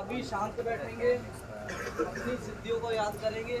अभी शांत बैठेंगे अपनी सिद्धियों को याद करेंगे।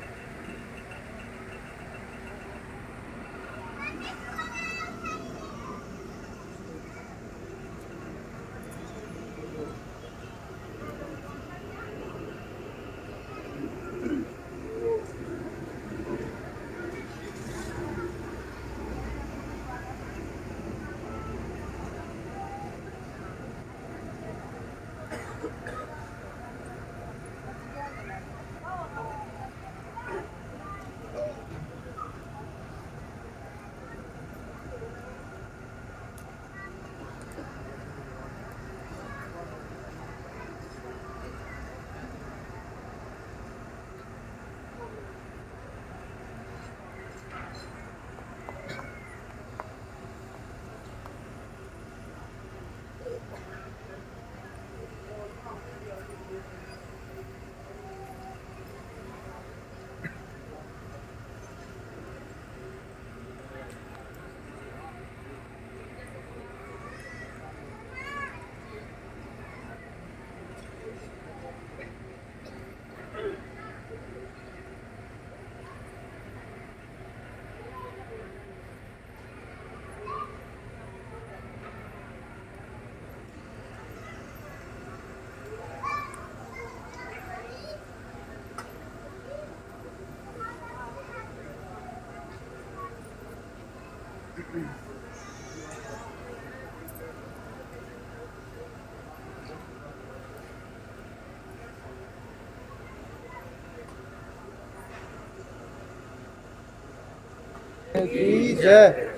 की जय।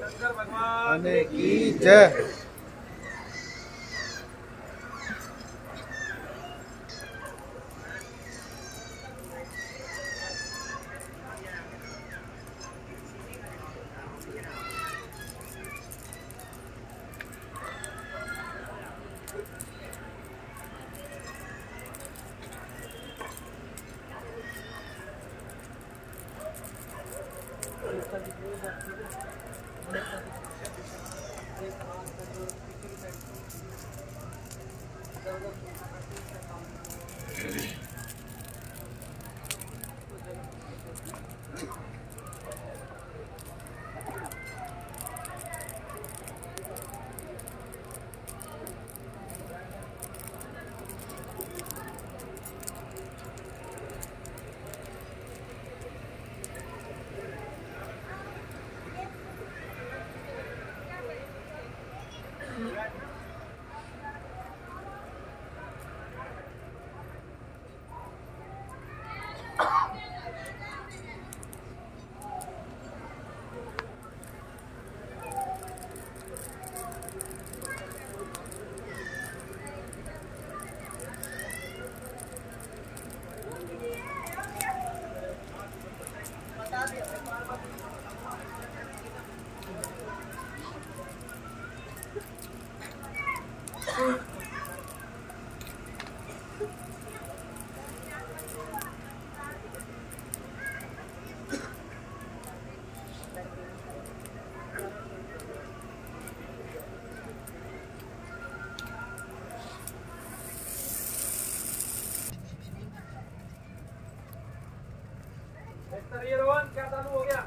की जय। Thank you. सर रोहन क्या चालू हो गया